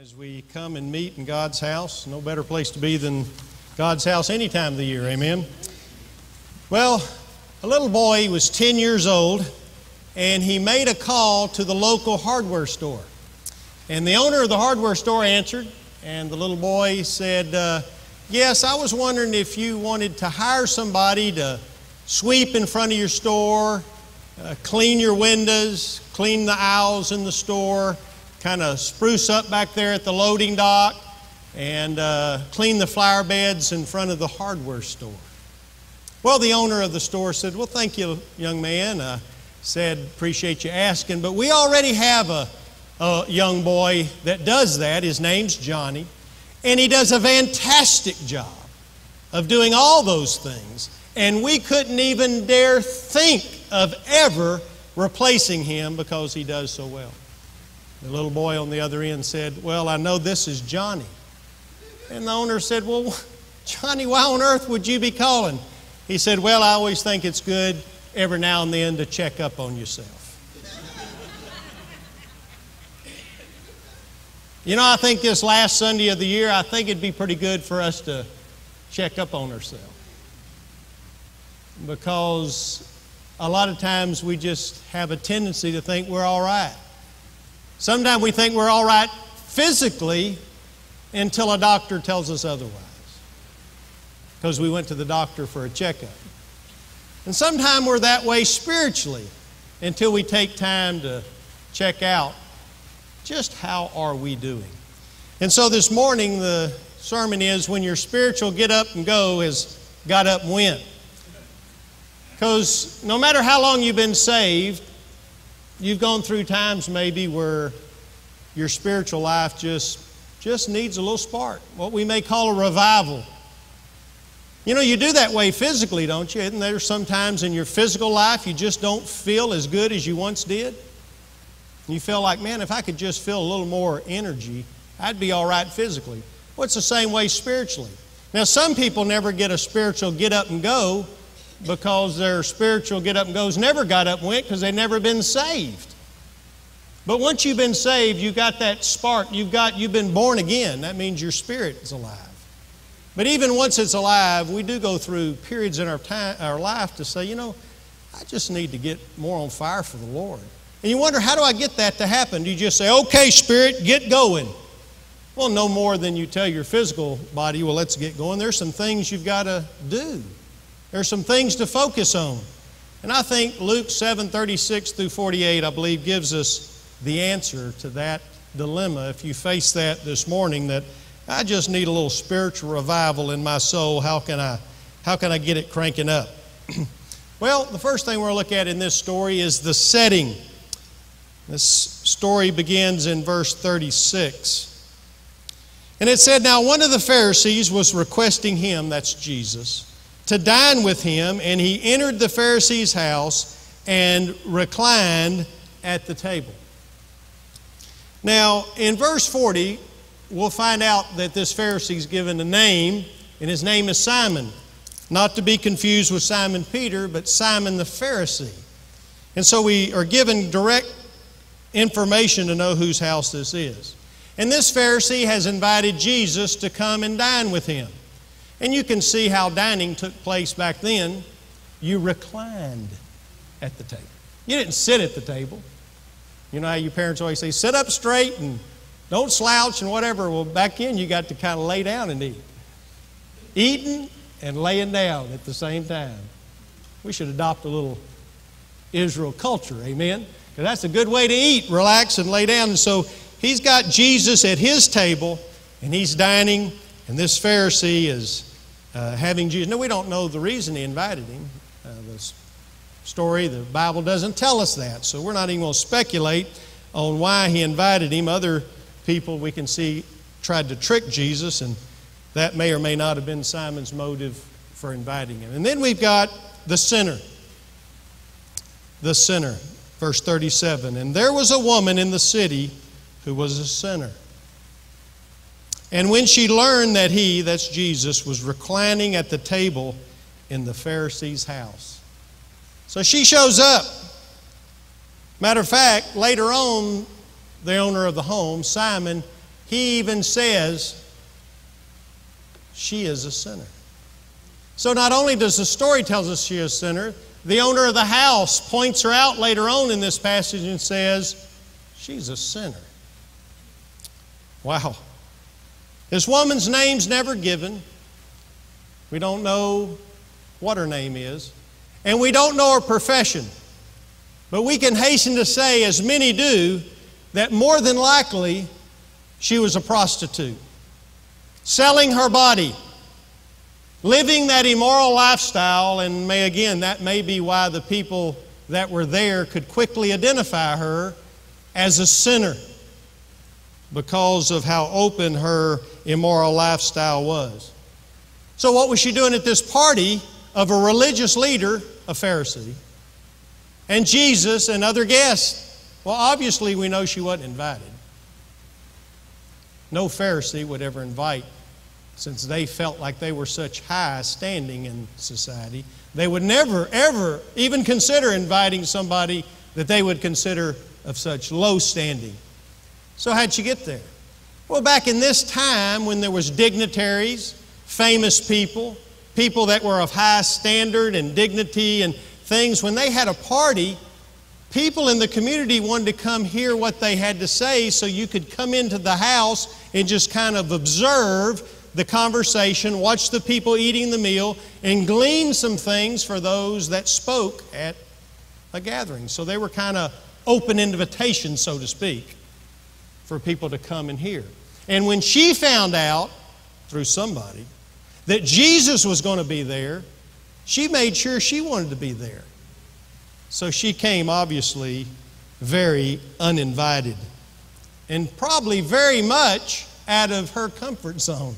as we come and meet in God's house. No better place to be than God's house any time of the year. Amen. Well, a little boy was 10 years old and he made a call to the local hardware store. And the owner of the hardware store answered, and the little boy said, uh, Yes, I was wondering if you wanted to hire somebody to sweep in front of your store, uh, clean your windows, clean the aisles in the store kind of spruce up back there at the loading dock and uh, clean the flower beds in front of the hardware store. Well, the owner of the store said, Well, thank you, young man. Uh, said, Appreciate you asking, but we already have a, a young boy that does that. His name's Johnny, and he does a fantastic job of doing all those things. And we couldn't even dare think of ever replacing him because he does so well. The little boy on the other end said, Well, I know this is Johnny. And the owner said, Well, Johnny, why on earth would you be calling? He said, Well, I always think it's good every now and then to check up on yourself. you know, I think this last Sunday of the year, I think it'd be pretty good for us to check up on ourselves. Because a lot of times we just have a tendency to think we're all right. Sometimes we think we're all right physically until a doctor tells us otherwise because we went to the doctor for a checkup. And sometimes we're that way spiritually until we take time to check out just how are we doing. And so this morning the sermon is when your spiritual get up and go has got up and went. Because no matter how long you've been saved, You've gone through times maybe where your spiritual life just, just needs a little spark, what we may call a revival. You know, you do that way physically, don't you? Isn't there sometimes in your physical life you just don't feel as good as you once did? You feel like, man, if I could just feel a little more energy, I'd be all right physically. Well, it's the same way spiritually. Now, some people never get a spiritual get up and go because their spiritual get up and goes never got up and went because they've never been saved. But once you've been saved, you've got that spark. You've got you've been born again. That means your spirit is alive. But even once it's alive, we do go through periods in our time, our life to say, you know, I just need to get more on fire for the Lord. And you wonder, how do I get that to happen? Do you just say, okay, spirit, get going? Well, no more than you tell your physical body, well, let's get going. There's some things you've got to do. There's some things to focus on. And I think Luke 7 36 through 48, I believe, gives us the answer to that dilemma. If you face that this morning, that I just need a little spiritual revival in my soul, how can I, how can I get it cranking up? well, the first thing we're going to look at in this story is the setting. This story begins in verse 36. And it said, Now one of the Pharisees was requesting him, that's Jesus to dine with him, and he entered the Pharisee's house and reclined at the table. Now, in verse 40, we'll find out that this Pharisee is given a name, and his name is Simon. Not to be confused with Simon Peter, but Simon the Pharisee. And so we are given direct information to know whose house this is. And this Pharisee has invited Jesus to come and dine with him. And you can see how dining took place back then. You reclined at the table. You didn't sit at the table. You know how your parents always say, sit up straight and don't slouch and whatever. Well, back then you got to kind of lay down and eat. Eating and laying down at the same time. We should adopt a little Israel culture, amen? Because that's a good way to eat, relax and lay down. And so he's got Jesus at his table and he's dining, and this Pharisee is uh, having Jesus. No, we don't know the reason he invited him. Uh, the story, the Bible doesn't tell us that. So we're not even going to speculate on why he invited him. Other people we can see tried to trick Jesus, and that may or may not have been Simon's motive for inviting him. And then we've got the sinner. The sinner. Verse 37 And there was a woman in the city who was a sinner. And when she learned that he, that's Jesus, was reclining at the table in the Pharisee's house. So she shows up. Matter of fact, later on, the owner of the home, Simon, he even says, she is a sinner. So not only does the story tells us she is a sinner, the owner of the house points her out later on in this passage and says, she's a sinner. Wow. This woman's name's never given. We don't know what her name is, and we don't know her profession. But we can hasten to say, as many do, that more than likely she was a prostitute, selling her body, living that immoral lifestyle, and may again, that may be why the people that were there could quickly identify her as a sinner because of how open her immoral lifestyle was. So, what was she doing at this party of a religious leader, a Pharisee, and Jesus and other guests? Well, obviously, we know she wasn't invited. No Pharisee would ever invite, since they felt like they were such high standing in society, they would never, ever even consider inviting somebody that they would consider of such low standing. So, how'd she get there? Well, back in this time when there was dignitaries, famous people, people that were of high standard and dignity and things, when they had a party, people in the community wanted to come hear what they had to say so you could come into the house and just kind of observe the conversation, watch the people eating the meal, and glean some things for those that spoke at a gathering. So they were kind of open invitation, so to speak, for people to come and hear. And when she found out through somebody that Jesus was going to be there, she made sure she wanted to be there. So she came, obviously, very uninvited and probably very much out of her comfort zone.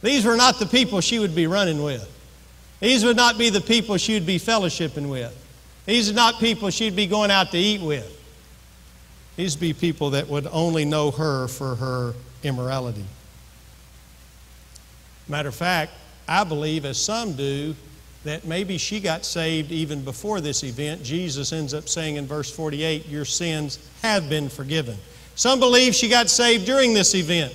These were not the people she would be running with. These would not be the people she would be fellowshipping with. These are not people she'd be going out to eat with. These be people that would only know her for her immorality. Matter of fact, I believe, as some do, that maybe she got saved even before this event. Jesus ends up saying in verse 48, Your sins have been forgiven. Some believe she got saved during this event.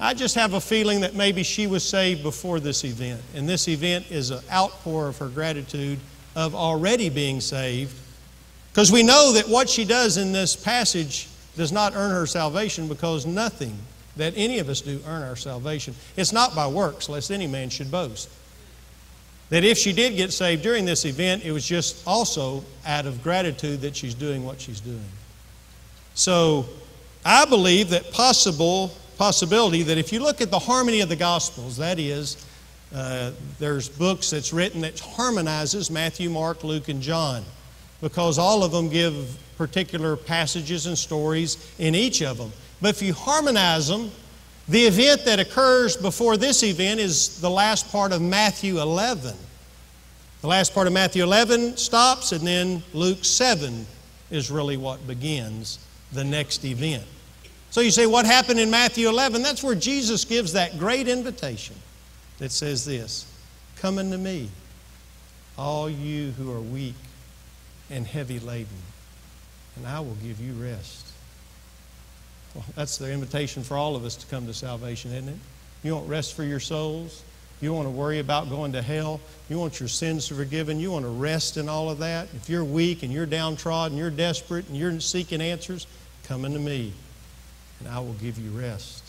I just have a feeling that maybe she was saved before this event. And this event is an outpour of her gratitude of already being saved. Because we know that what she does in this passage does not earn her salvation because nothing that any of us do earn our salvation. It's not by works, lest any man should boast. That if she did get saved during this event, it was just also out of gratitude that she's doing what she's doing. So I believe that possible possibility that if you look at the harmony of the Gospels, that is, uh, there's books that's written that harmonizes Matthew, Mark, Luke, and John, because all of them give particular passages and stories in each of them. But if you harmonize them, the event that occurs before this event is the last part of Matthew 11. The last part of Matthew 11 stops, and then Luke 7 is really what begins the next event. So you say, what happened in Matthew 11? That's where Jesus gives that great invitation that says this Come unto me, all you who are weak and heavy laden, and I will give you rest. Well, that's the invitation for all of us to come to salvation, isn't it? You want rest for your souls? You want to worry about going to hell? You want your sins forgiven? You want to rest in all of that? If you're weak and you're downtrodden, you're desperate, and you're seeking answers, come unto me and I will give you rest.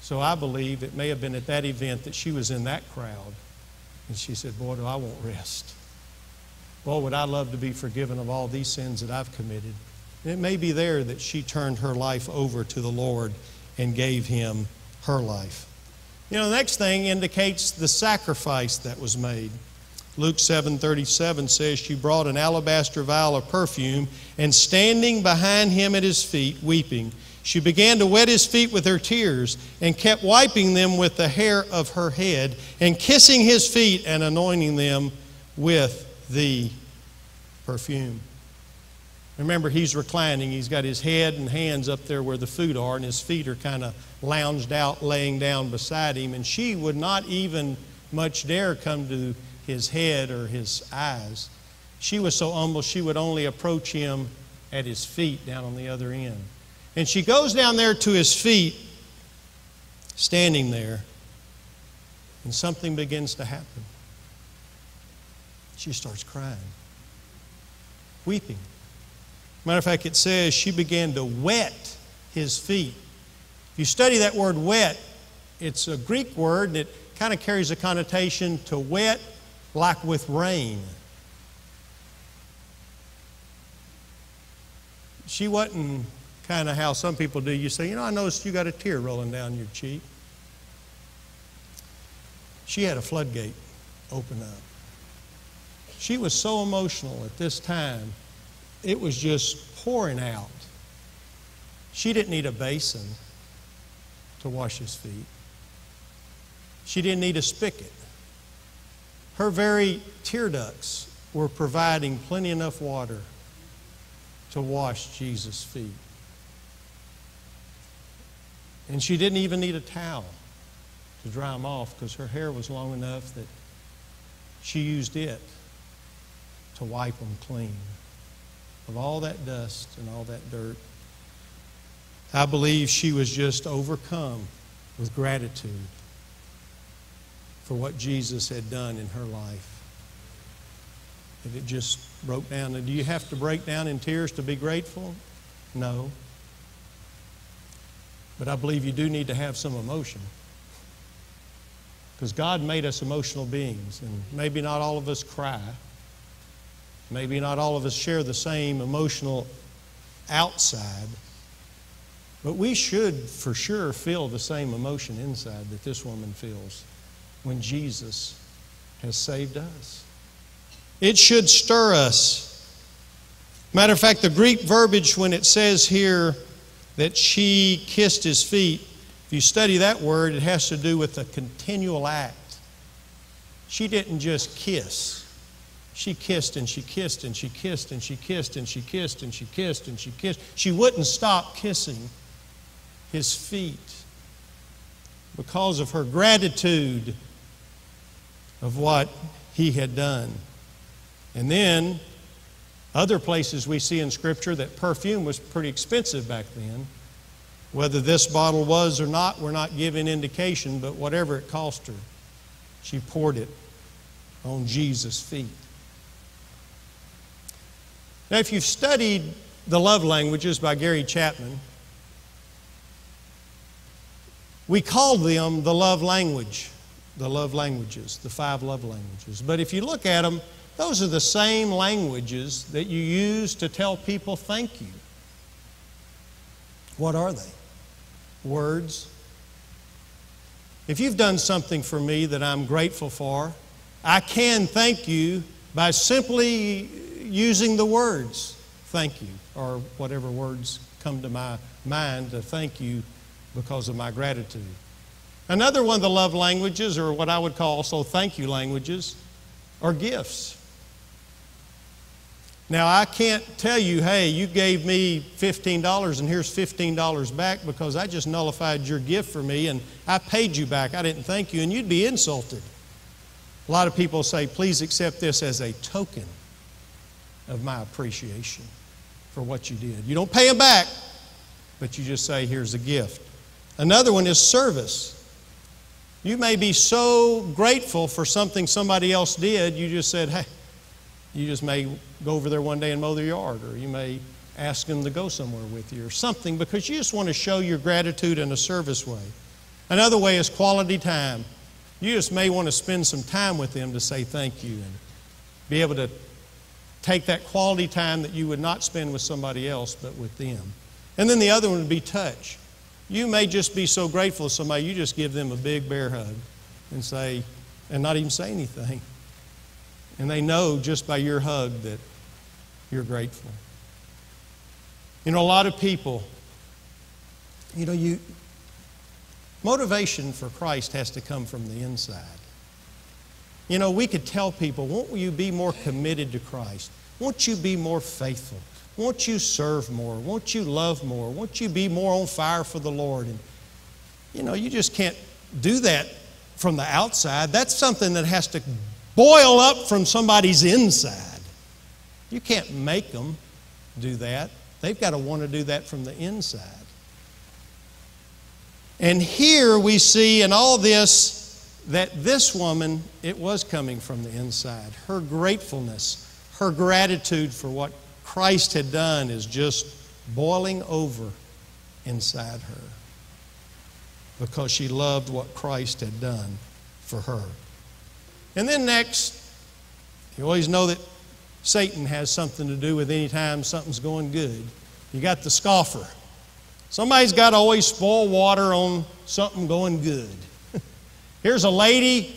So I believe it may have been at that event that she was in that crowd, and she said, Boy, do I want rest. Boy, would I love to be forgiven of all these sins that I've committed. And it may be there that she turned her life over to the Lord and gave him her life. You know, the next thing indicates the sacrifice that was made. Luke 7:37 says she brought an alabaster vial of perfume and standing behind him at his feet weeping she began to wet his feet with her tears and kept wiping them with the hair of her head and kissing his feet and anointing them with the perfume. Remember, he's reclining. He's got his head and hands up there where the food are, and his feet are kind of lounged out, laying down beside him. And she would not even much dare come to his head or his eyes. She was so humble, she would only approach him at his feet down on the other end. And she goes down there to his feet, standing there, and something begins to happen. She starts crying, weeping. Matter of fact, it says she began to wet his feet. If you study that word wet, it's a Greek word and it kind of carries a connotation to wet like with rain. She wasn't kind of how some people do. You say, You know, I noticed you got a tear rolling down your cheek. She had a floodgate open up. She was so emotional at this time, it was just pouring out. She didn't need a basin to wash his feet. She didn't need a spigot. Her very tear ducts were providing plenty enough water to wash Jesus' feet. And she didn't even need a towel to dry them off because her hair was long enough that she used it to wipe them clean of all that dust and all that dirt. I believe she was just overcome with gratitude for what Jesus had done in her life. That it just broke down. And do you have to break down in tears to be grateful? No. But I believe you do need to have some emotion. Because God made us emotional beings, and maybe not all of us cry. Maybe not all of us share the same emotional outside. But we should for sure feel the same emotion inside that this woman feels when Jesus has saved us. It should stir us. Matter of fact, the Greek verbiage, when it says here that she kissed his feet, if you study that word, it has to do with a continual act. She didn't just kiss. She kissed and she kissed and she kissed and she kissed and she kissed and she kissed and she kissed. She wouldn't stop kissing his feet because of her gratitude of what he had done. And then, other places we see in Scripture that perfume was pretty expensive back then. Whether this bottle was or not, we're not given indication, but whatever it cost her, she poured it on Jesus' feet. Now, if you've studied The Love Languages by Gary Chapman, we call them the love language the love languages, the five love languages. But if you look at them, those are the same languages that you use to tell people thank you. What are they? Words. If you've done something for me that I'm grateful for, I can thank you by simply using the words thank you, or whatever words come to my mind to thank you because of my gratitude. Another one of the love languages, or what I would call also thank you languages, are gifts. Now, I can't tell you, hey, you gave me $15 and here's $15 back because I just nullified your gift for me and I paid you back. I didn't thank you, and you'd be insulted. A lot of people say, please accept this as a token of my appreciation for what you did. You don't pay them back, but you just say, here's a gift. Another one is service. You may be so grateful for something somebody else did, you just said, hey, you just may go over there one day and mow their yard, or you may ask them to go somewhere with you, or something, because you just want to show your gratitude in a service way. Another way is quality time. You just may want to spend some time with them to say thank you and be able to take that quality time that you would not spend with somebody else, but with them. And then the other one would be touch. You may just be so grateful to somebody, you just give them a big bear hug and say, and not even say anything. And they know just by your hug that you're grateful. You know, a lot of people, you know, you motivation for Christ has to come from the inside. You know, we could tell people, won't you be more committed to Christ? Won't you be more faithful? Won't you serve more? Won't you love more? Won't you be more on fire for the Lord? And, you know, you just can't do that from the outside. That's something that has to boil up from somebody's inside. You can't make them do that. They've got to want to do that from the inside. And here we see in all this that this woman, it was coming from the inside. Her gratefulness, her gratitude for what Christ had done is just boiling over inside her because she loved what Christ had done for her. And then next, you always know that Satan has something to do with any time something's going good. You got the scoffer. Somebody's got to always spoil water on something going good. Here's a lady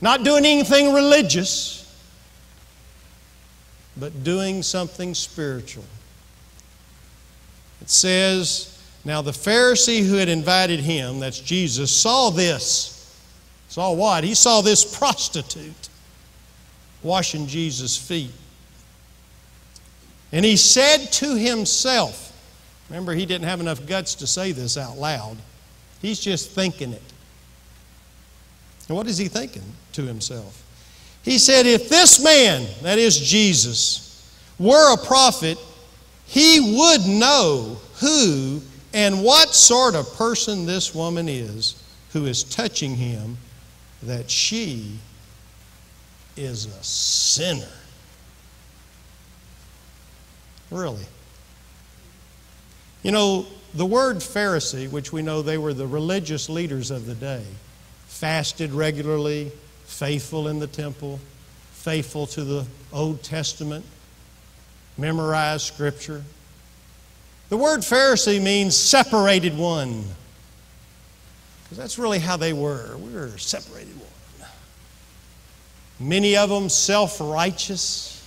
not doing anything religious, but doing something spiritual. It says, Now the Pharisee who had invited him, that's Jesus, saw this. Saw what? He saw this prostitute washing Jesus' feet. And he said to himself, remember, he didn't have enough guts to say this out loud, he's just thinking it. And what is he thinking to himself? He said, If this man, that is Jesus, were a prophet, he would know who and what sort of person this woman is who is touching him, that she is a sinner. Really. You know, the word Pharisee, which we know they were the religious leaders of the day, fasted regularly, faithful in the temple, faithful to the Old Testament, memorized Scripture. The word Pharisee means separated one. Because that's really how they were. We were separated one. Many of them self righteous,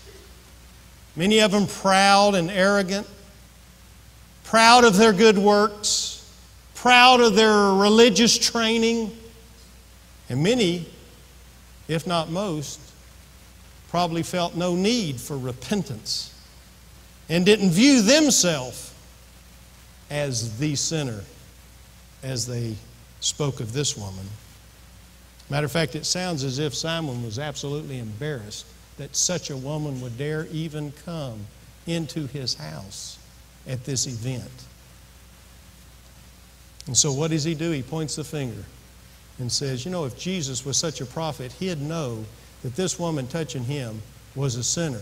many of them proud and arrogant, proud of their good works, proud of their religious training and many, if not most, probably felt no need for repentance and didn't view themselves as the sinner as they spoke of this woman. Matter of fact, it sounds as if Simon was absolutely embarrassed that such a woman would dare even come into his house at this event. And so, what does he do? He points the finger and says, You know, if Jesus was such a prophet, he'd know that this woman touching him was a sinner.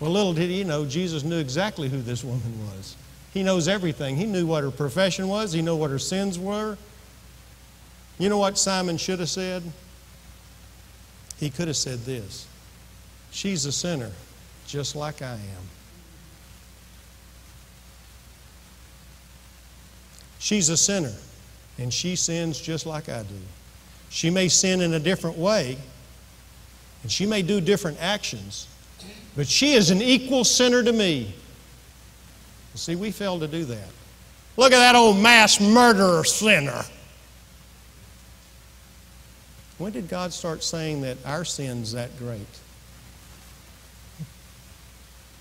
Well, little did he know, Jesus knew exactly who this woman was. He knows everything. He knew what her profession was, he knew what her sins were. You know what Simon should have said? He could have said this She's a sinner, just like I am. She's a sinner, and she sins just like I do. She may sin in a different way, and she may do different actions, but she is an equal sinner to me. See, we fail to do that. Look at that old mass murderer sinner. When did God start saying that our sin's that great?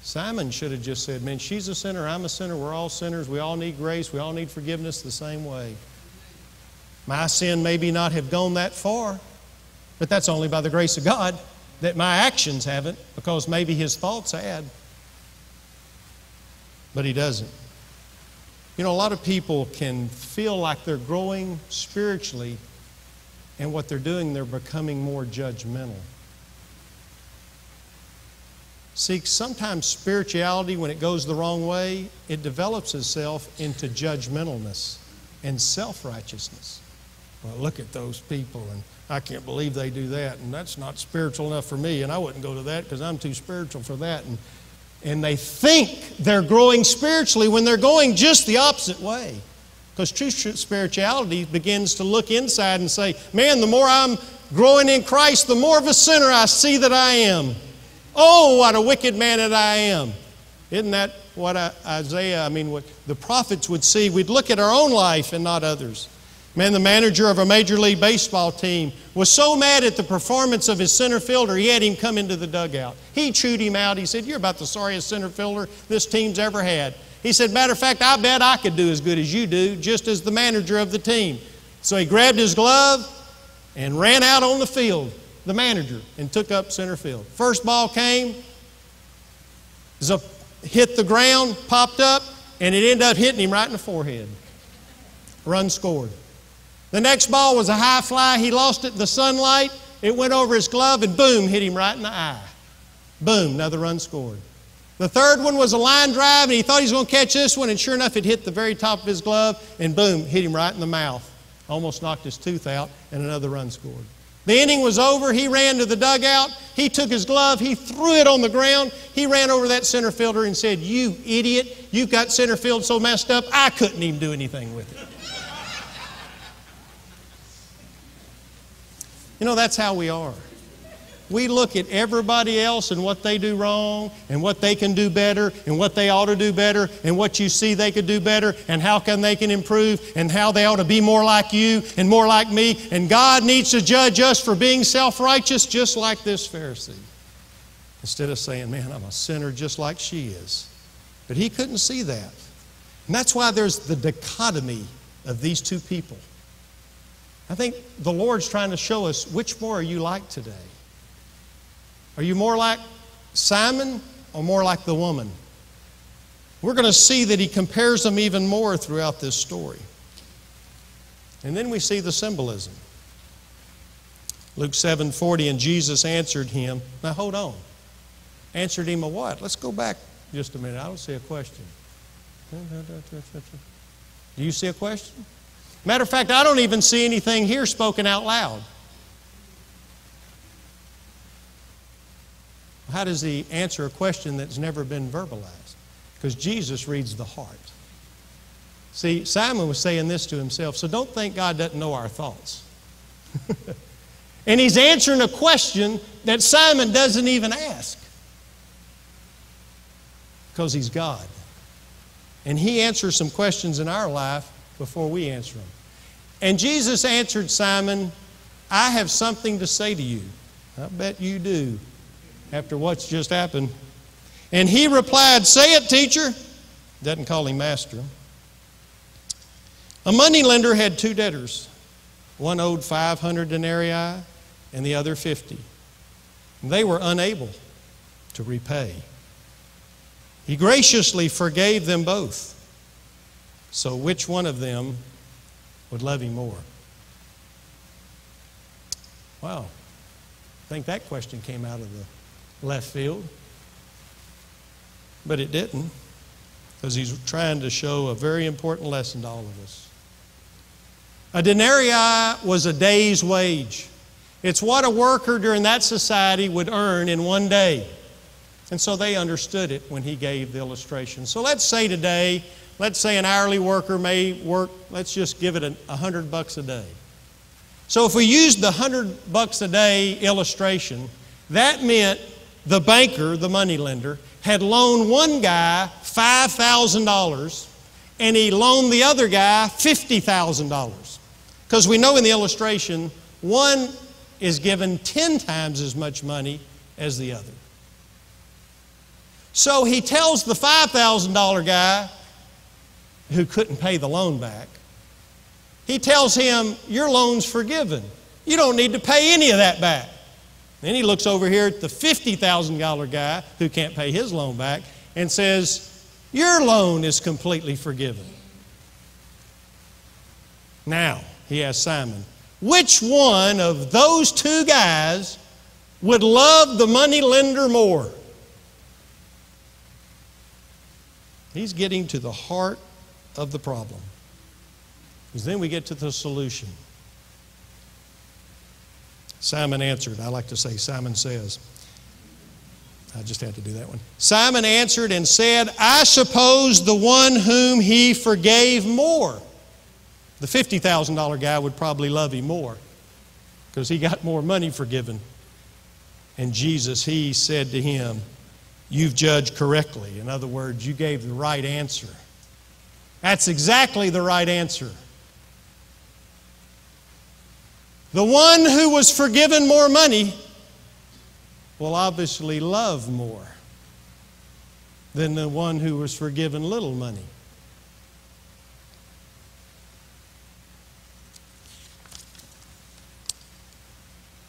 Simon should have just said, Man, she's a sinner, I'm a sinner, we're all sinners, we all need grace, we all need forgiveness the same way. My sin maybe not have gone that far, but that's only by the grace of God that my actions haven't, because maybe his thoughts had. But he doesn't. You know, a lot of people can feel like they're growing spiritually, and what they're doing, they're becoming more judgmental. See, sometimes spirituality, when it goes the wrong way, it develops itself into judgmentalness and self righteousness well, look at those people, and I can't believe they do that, and that's not spiritual enough for me, and I wouldn't go to that because I'm too spiritual for that. And, and they think they're growing spiritually when they're going just the opposite way. Because true spirituality begins to look inside and say, man, the more I'm growing in Christ, the more of a sinner I see that I am. Oh, what a wicked man that I am. Isn't that what Isaiah, I mean, what the prophets would see? We'd look at our own life and not others. Man, the manager of a Major League Baseball team was so mad at the performance of his center fielder, he had him come into the dugout. He chewed him out. He said, You're about the sorriest center fielder this team's ever had. He said, Matter of fact, I bet I could do as good as you do, just as the manager of the team. So he grabbed his glove and ran out on the field, the manager, and took up center field. First ball came. hit the ground, popped up, and it ended up hitting him right in the forehead. Run scored. The next ball was a high fly. He lost it in the sunlight. It went over his glove and boom, hit him right in the eye. Boom, another run scored. The third one was a line drive, and he thought he was going to catch this one, and sure enough, it hit the very top of his glove, and boom, hit him right in the mouth. Almost knocked his tooth out, and another run scored. The inning was over. He ran to the dugout. He took his glove. He threw it on the ground. He ran over that center fielder and said, You idiot, you've got center field so messed up, I couldn't even do anything with it. You know, that's how we are. We look at everybody else and what they do wrong and what they can do better and what they ought to do better and what you see they could do better and how can they can improve and how they ought to be more like you and more like me. And God needs to judge us for being self-righteous just like this Pharisee. Instead of saying, man, I'm a sinner just like she is. But he couldn't see that. And that's why there's the dichotomy of these two people. I think the Lord's trying to show us which more are you like today? Are you more like Simon or more like the woman? We're going to see that he compares them even more throughout this story. And then we see the symbolism. Luke 7:40 and Jesus answered him. Now hold on. Answered him a what? Let's go back just a minute. I don't see a question. Do you see a question? Matter of fact, I don't even see anything here spoken out loud. How does he answer a question that's never been verbalized? Because Jesus reads the heart. See, Simon was saying this to himself, so don't think God doesn't know our thoughts. and he's answering a question that Simon doesn't even ask because he's God. And he answers some questions in our life before we answer them. And Jesus answered Simon, I have something to say to you. I bet you do after what's just happened. And he replied, Say it, teacher. Doesn't call him master. A moneylender had two debtors. One owed 500 denarii and the other 50. They were unable to repay. He graciously forgave them both. So, which one of them would love him more? Wow. I think that question came out of the left field. But it didn't, because he's trying to show a very important lesson to all of us. A denarii was a day's wage. It's what a worker during that society would earn in one day. And so they understood it when he gave the illustration. So let's say today, let's say an hourly worker may work, let's just give it a hundred bucks a day. So if we used the hundred bucks a day illustration, that meant the banker, the money lender, had loaned one guy $5,000 and he loaned the other guy $50,000. Because we know in the illustration, one is given 10 times as much money as the other. So he tells the $5,000 guy who couldn't pay the loan back, he tells him, Your loan's forgiven. You don't need to pay any of that back. Then he looks over here at the $50,000 guy who can't pay his loan back and says, Your loan is completely forgiven. Now, he asks Simon, which one of those two guys would love the money lender more? He's getting to the heart of the problem. Because then we get to the solution. Simon answered. I like to say, Simon says. I just had to do that one. Simon answered and said, I suppose the one whom he forgave more. The $50,000 guy would probably love him more because he got more money forgiven. And Jesus, he said to him, You've judged correctly. In other words, you gave the right answer. That's exactly the right answer. The one who was forgiven more money will obviously love more than the one who was forgiven little money.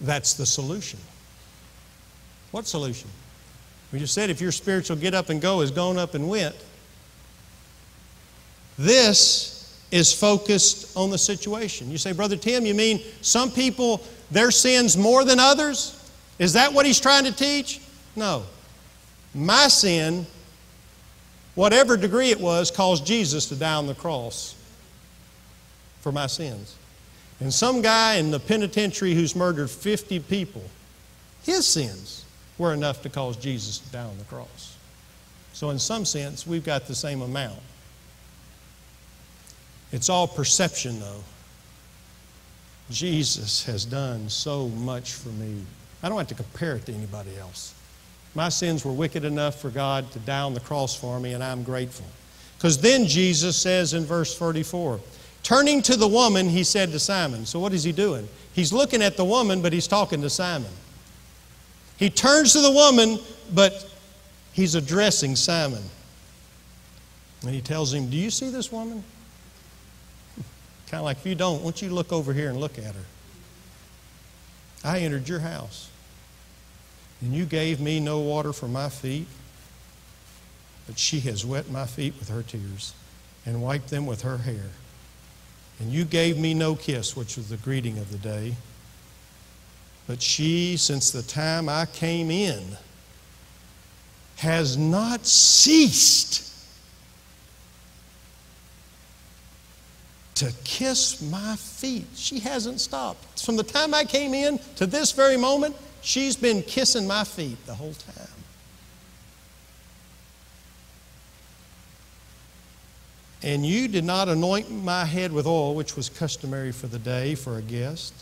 That's the solution. What solution? We just said if your spiritual get up and go is gone up and went. This is focused on the situation. You say, Brother Tim, you mean some people, their sins more than others? Is that what he's trying to teach? No. My sin, whatever degree it was, caused Jesus to die on the cross for my sins. And some guy in the penitentiary who's murdered 50 people, his sins were enough to cause Jesus to die on the cross. So, in some sense, we've got the same amount. It's all perception, though. Jesus has done so much for me. I don't have to compare it to anybody else. My sins were wicked enough for God to die on the cross for me, and I'm grateful. Because then Jesus says in verse 34, turning to the woman, he said to Simon, So what is he doing? He's looking at the woman, but he's talking to Simon. He turns to the woman, but he's addressing Simon. And he tells him, Do you see this woman? Kind of like, if you don't, why don't you look over here and look at her? I entered your house, and you gave me no water for my feet, but she has wet my feet with her tears and wiped them with her hair. And you gave me no kiss, which was the greeting of the day. But she, since the time I came in, has not ceased to kiss my feet. She hasn't stopped. From the time I came in to this very moment, she's been kissing my feet the whole time. And you did not anoint my head with oil, which was customary for the day for a guest,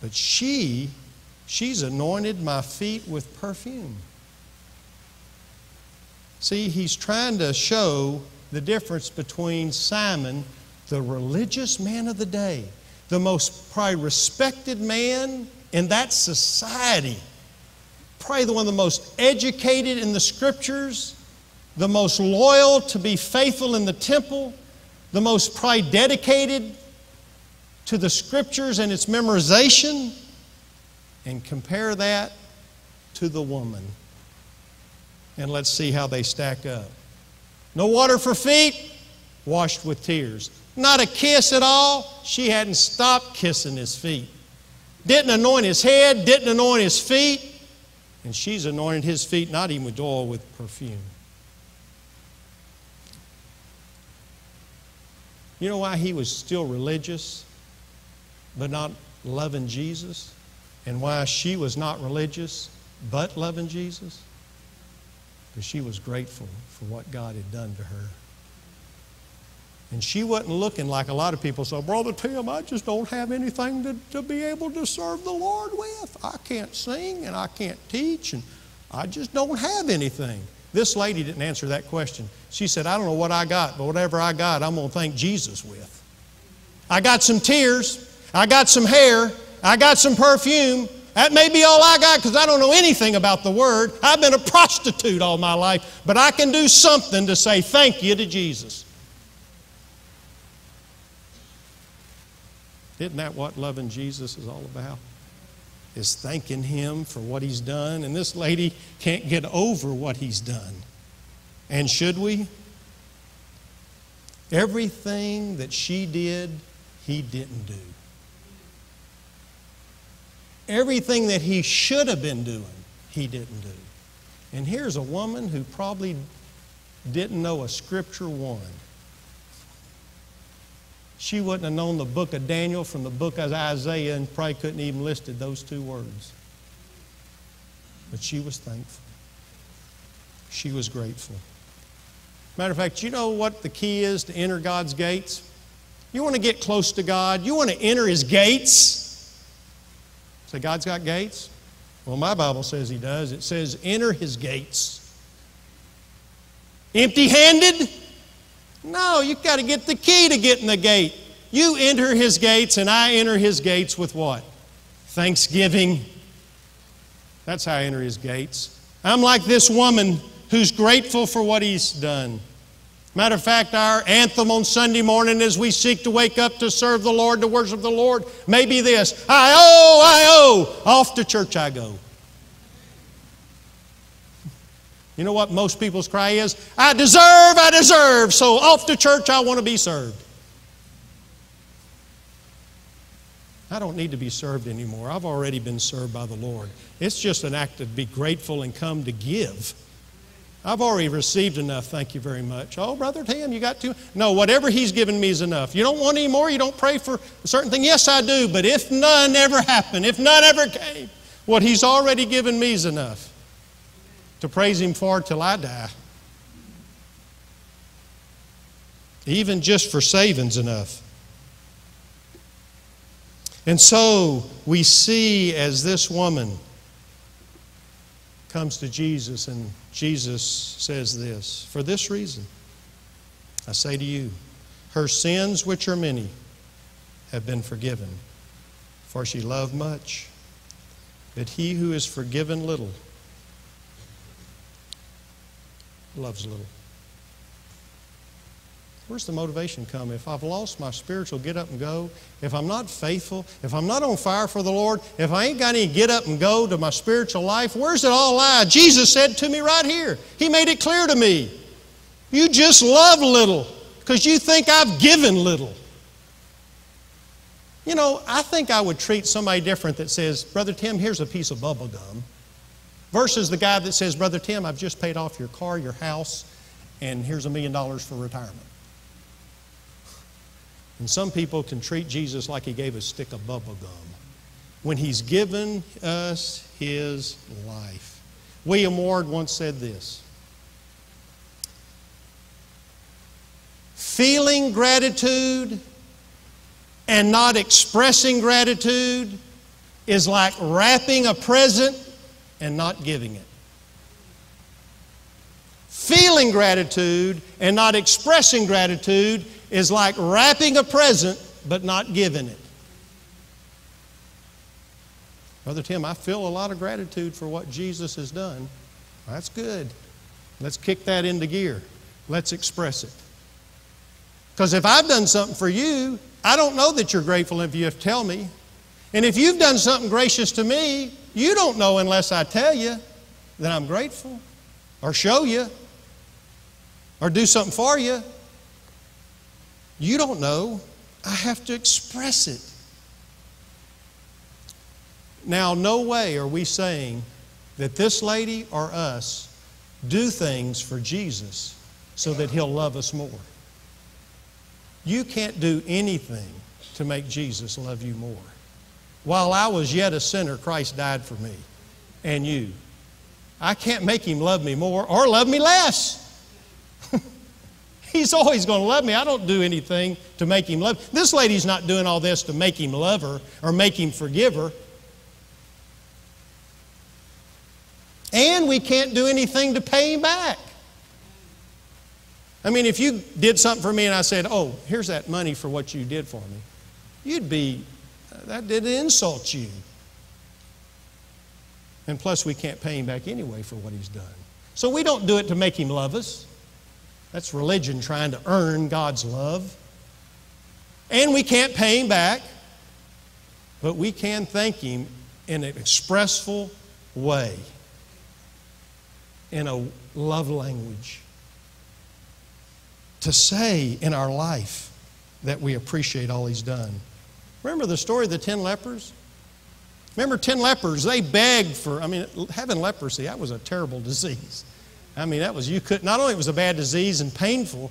but she, she's anointed my feet with perfume. See, he's trying to show the difference between Simon the religious man of the day, the most probably respected man in that society, probably the one of the most educated in the scriptures, the most loyal to be faithful in the temple, the most probably dedicated to the scriptures and its memorization, and compare that to the woman. And let's see how they stack up. No water for feet, washed with tears. Not a kiss at all. She hadn't stopped kissing his feet. Didn't anoint his head, didn't anoint his feet. And she's anointed his feet not even with oil, with perfume. You know why he was still religious but not loving Jesus? And why she was not religious but loving Jesus? Because she was grateful for what God had done to her. And she wasn't looking like a lot of people So, Brother Tim, I just don't have anything to, to be able to serve the Lord with. I can't sing and I can't teach and I just don't have anything. This lady didn't answer that question. She said, I don't know what I got, but whatever I got, I'm going to thank Jesus with. I got some tears. I got some hair. I got some perfume. That may be all I got because I don't know anything about the Word. I've been a prostitute all my life, but I can do something to say thank you to Jesus. Isn't that what loving Jesus is all about? Is thanking Him for what He's done. And this lady can't get over what He's done. And should we? Everything that she did, He didn't do. Everything that He should have been doing, He didn't do. And here's a woman who probably didn't know a scripture one she wouldn't have known the book of Daniel from the book of Isaiah and probably couldn't even listed those two words. But she was thankful. She was grateful. Matter of fact, you know what the key is to enter God's gates? You want to get close to God, you want to enter His gates. Say, God's got gates? Well, my Bible says He does. It says, enter His gates. Empty handed? No, you've got to get the key to get in the gate. You enter his gates, and I enter his gates with what? Thanksgiving. That's how I enter his gates. I'm like this woman who's grateful for what he's done. Matter of fact, our anthem on Sunday morning as we seek to wake up to serve the Lord, to worship the Lord, may be this I owe, I owe, off to church I go. You know what most people's cry is? I deserve, I deserve, so off to church I want to be served. I don't need to be served anymore. I've already been served by the Lord. It's just an act to be grateful and come to give. I've already received enough, thank you very much. Oh, Brother Tim, you got to? No, whatever He's given me is enough. You don't want any more? You don't pray for a certain thing? Yes, I do, but if none ever happened, if none ever came, what He's already given me is enough to praise Him for till I die. Even just for saving's enough. And so we see as this woman comes to Jesus, and Jesus says this For this reason, I say to you, her sins, which are many, have been forgiven, for she loved much. But he who is forgiven little loves little. Where's the motivation come? If I've lost my spiritual get up and go, if I'm not faithful, if I'm not on fire for the Lord, if I ain't got any get up and go to my spiritual life, where's it all lie? Jesus said to me right here. He made it clear to me. You just love little because you think I've given little. You know, I think I would treat somebody different that says, Brother Tim, here's a piece of bubble gum, versus the guy that says, Brother Tim, I've just paid off your car, your house, and here's a million dollars for retirement. And some people can treat Jesus like he gave a stick of bubble gum when he's given us his life. William Ward once said this Feeling gratitude and not expressing gratitude is like wrapping a present and not giving it. Feeling gratitude and not expressing gratitude is like wrapping a present but not giving it. Brother Tim, I feel a lot of gratitude for what Jesus has done. That's good. Let's kick that into gear. Let's express it. Because if I've done something for you, I don't know that you're grateful if you have to tell me. And if you've done something gracious to me, you don't know unless I tell you that I'm grateful or show you or do something for you. You don't know. I have to express it. Now, no way are we saying that this lady or us do things for Jesus so that he'll love us more. You can't do anything to make Jesus love you more. While I was yet a sinner, Christ died for me and you. I can't make him love me more or love me less. He's always going to love me. I don't do anything to make him love. This lady's not doing all this to make him love her or make him forgive her. And we can't do anything to pay him back. I mean, if you did something for me and I said, Oh, here's that money for what you did for me, you'd be, that did insult you. And plus, we can't pay him back anyway for what he's done. So we don't do it to make him love us. That's religion trying to earn God's love. And we can't pay Him back, but we can thank Him in an expressful way, in a love language. To say in our life that we appreciate all He's done. Remember the story of the ten lepers? Remember, 10 lepers, they begged for, I mean, having leprosy, that was a terrible disease. I mean, that was, you could, not only was a bad disease and painful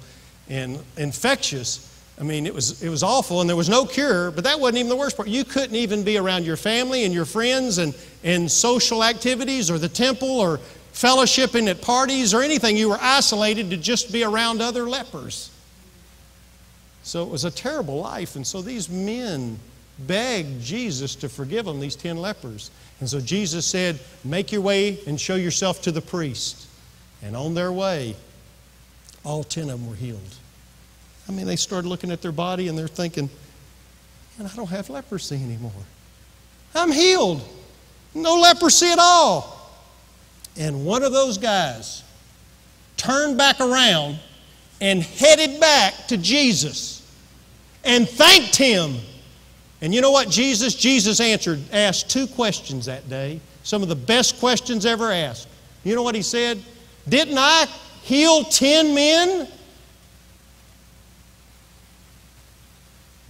and infectious, I mean, it was, it was awful and there was no cure, but that wasn't even the worst part. You couldn't even be around your family and your friends and, and social activities or the temple or fellowshipping at parties or anything. You were isolated to just be around other lepers. So it was a terrible life. And so these men begged Jesus to forgive them, these 10 lepers. And so Jesus said, Make your way and show yourself to the priest. And on their way, all 10 of them were healed. I mean, they started looking at their body and they're thinking, man, I don't have leprosy anymore. I'm healed. No leprosy at all. And one of those guys turned back around and headed back to Jesus and thanked him. And you know what, Jesus? Jesus answered, asked two questions that day, some of the best questions ever asked. You know what he said? Didn't I heal 10 men?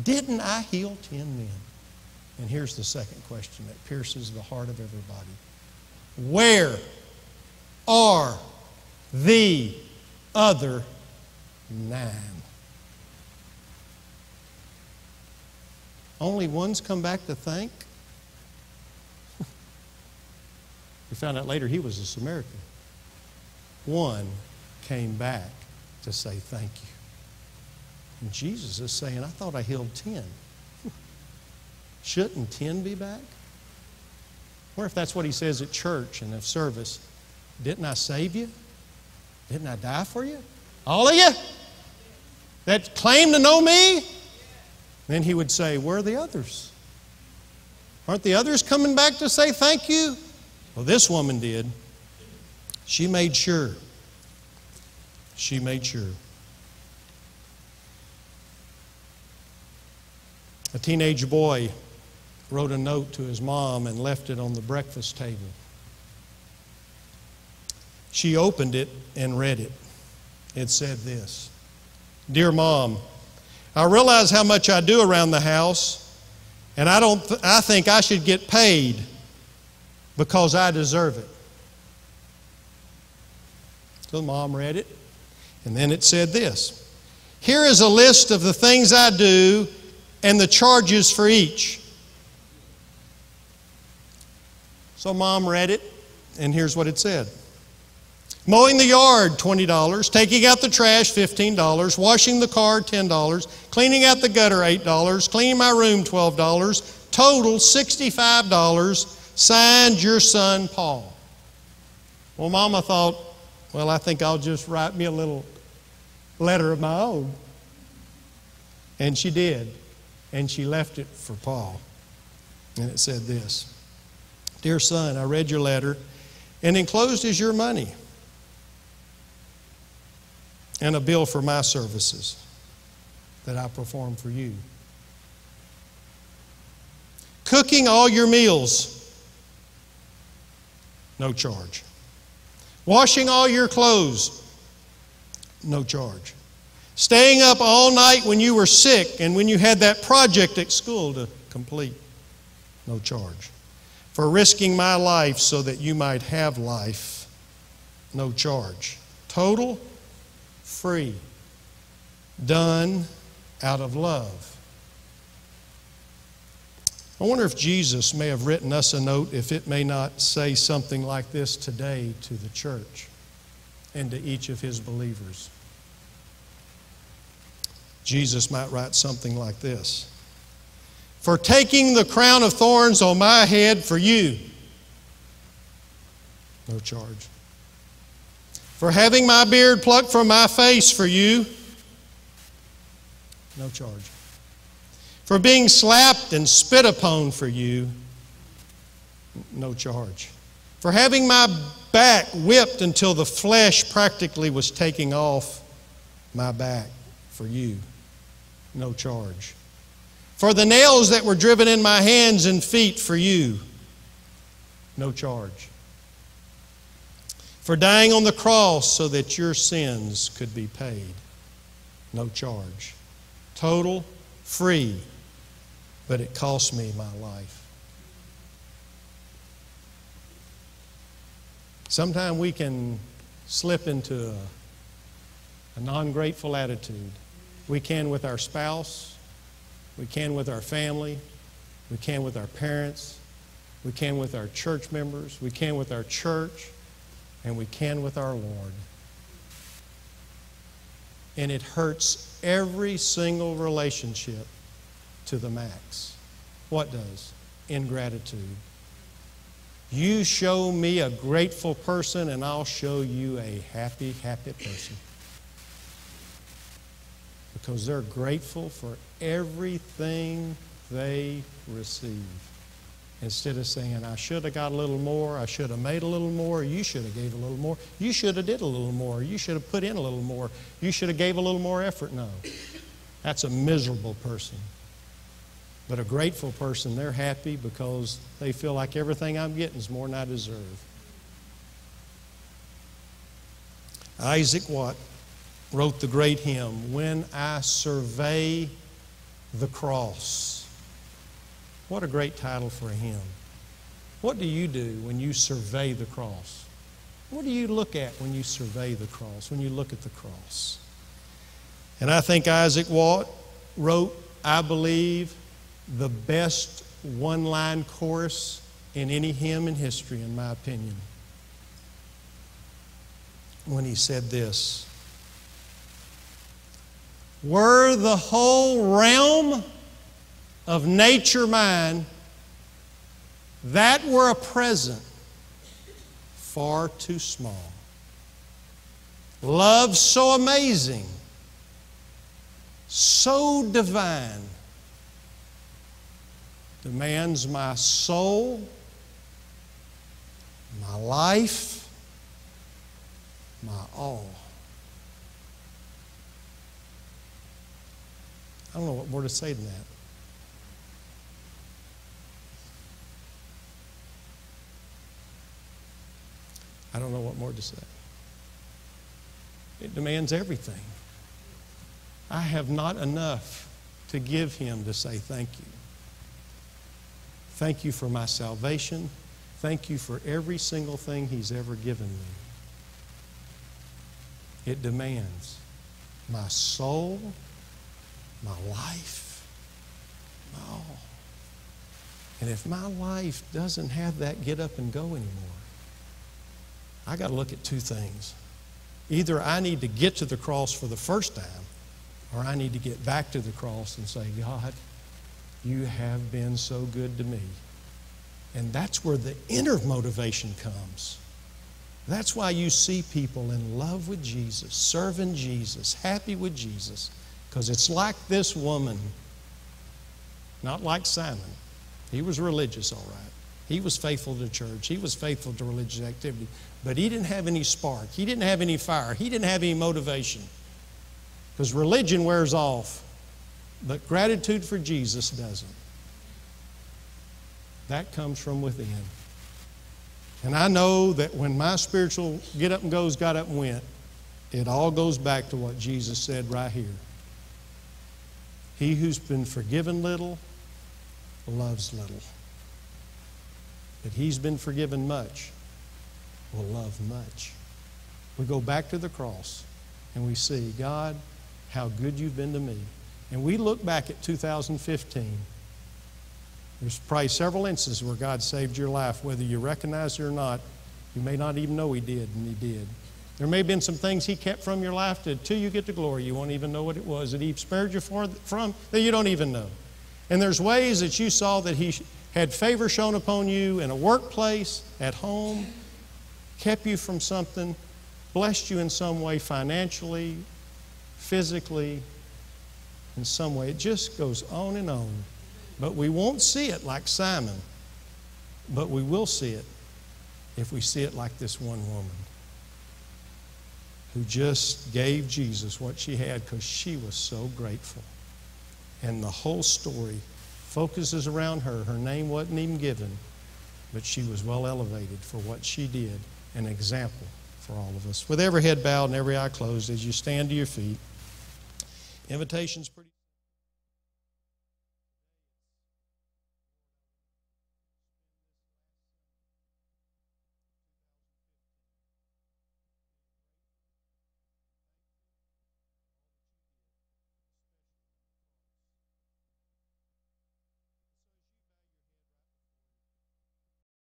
Didn't I heal 10 men? And here's the second question that pierces the heart of everybody Where are the other nine? Only one's come back to thank? we found out later he was a Samaritan. One came back to say thank you. And Jesus is saying, I thought I healed 10. Shouldn't 10 be back? Or if that's what he says at church and at service, didn't I save you? Didn't I die for you? All of you that claim to know me? Then he would say, Where are the others? Aren't the others coming back to say thank you? Well, this woman did. She made sure. She made sure. A teenage boy wrote a note to his mom and left it on the breakfast table. She opened it and read it. It said this Dear Mom, I realize how much I do around the house, and I, don't th- I think I should get paid because I deserve it. So mom read it, and then it said this Here is a list of the things I do and the charges for each. So mom read it, and here's what it said Mowing the yard, $20. Taking out the trash, $15. Washing the car, $10. Cleaning out the gutter, $8. Cleaning my room, $12. Total, $65. Signed your son, Paul. Well, Mama thought, well, I think I'll just write me a little letter of my own. And she did. And she left it for Paul. And it said this Dear son, I read your letter, and enclosed is your money and a bill for my services that I perform for you. Cooking all your meals, no charge. Washing all your clothes, no charge. Staying up all night when you were sick and when you had that project at school to complete, no charge. For risking my life so that you might have life, no charge. Total free, done out of love. I wonder if Jesus may have written us a note if it may not say something like this today to the church and to each of his believers. Jesus might write something like this For taking the crown of thorns on my head for you, no charge for having my beard plucked from my face for you. No charge. For being slapped and spit upon for you. No charge. For having my back whipped until the flesh practically was taking off my back for you. No charge. For the nails that were driven in my hands and feet for you. No charge for dying on the cross so that your sins could be paid. No charge. Total, free, but it cost me my life. Sometimes we can slip into a, a non grateful attitude. We can with our spouse, we can with our family, we can with our parents, we can with our church members, we can with our church and we can with our Lord. And it hurts every single relationship to the max. What does? Ingratitude. You show me a grateful person, and I'll show you a happy, happy person. Because they're grateful for everything they receive instead of saying i should have got a little more i should have made a little more you should have gave a little more you should have did a little more you should have put in a little more you should have gave a little more effort. No. That's a miserable person. But a grateful person they're happy because they feel like everything i'm getting is more than i deserve. Isaac Watt wrote the great hymn, When I Survey the Cross. What a great title for a hymn. What do you do when you survey the cross? What do you look at when you survey the cross, when you look at the cross? And I think Isaac Watt wrote, I believe, the best one line chorus in any hymn in history, in my opinion when he said this Were the whole realm of nature mine, that were a present far too small. Love so amazing, so divine, demands my soul, my life, my all. I don't know what more to say than that. I don't know what more to say. It demands everything. I have not enough to give him to say thank you. Thank you for my salvation. Thank you for every single thing he's ever given me. It demands my soul, my life, my all. And if my life doesn't have that get up and go anymore, I got to look at two things. Either I need to get to the cross for the first time, or I need to get back to the cross and say, God, you have been so good to me. And that's where the inner motivation comes. That's why you see people in love with Jesus, serving Jesus, happy with Jesus, because it's like this woman, not like Simon. He was religious, all right. He was faithful to church, he was faithful to religious activity, but he didn't have any spark, he didn't have any fire, he didn't have any motivation. Because religion wears off, but gratitude for Jesus doesn't. That comes from within. And I know that when my spiritual get up and goes got up and went, it all goes back to what Jesus said right here. He who's been forgiven little loves little. But he's been forgiven much will love much. We go back to the cross and we see, God, how good you've been to me. And we look back at 2015 there's probably several instances where God saved your life, whether you recognize it or not. You may not even know He did, and He did. There may have been some things He kept from your life that until you get to glory, you won't even know what it was that He spared you for, from that you don't even know. And there's ways that you saw that He had favor shown upon you in a workplace, at home, kept you from something, blessed you in some way financially, physically, in some way. It just goes on and on. But we won't see it like Simon, but we will see it if we see it like this one woman who just gave Jesus what she had because she was so grateful. And the whole story focuses around her. Her name wasn't even given, but she was well elevated for what she did, an example for all of us. With every head bowed and every eye closed, as you stand to your feet, invitation's pretty.